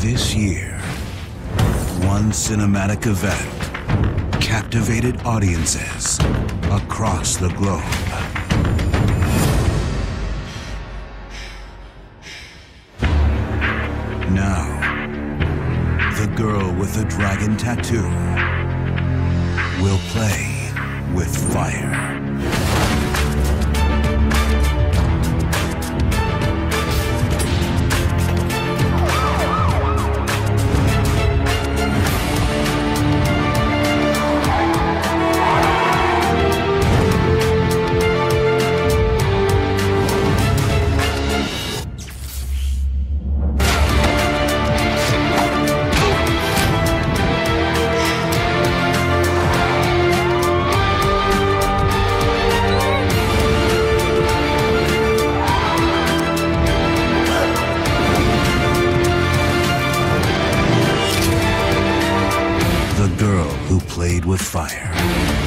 This year, one cinematic event captivated audiences across the globe. Now, the girl with the dragon tattoo will play with fire. Who played with fire.